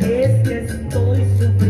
Esqueço estou sofrer.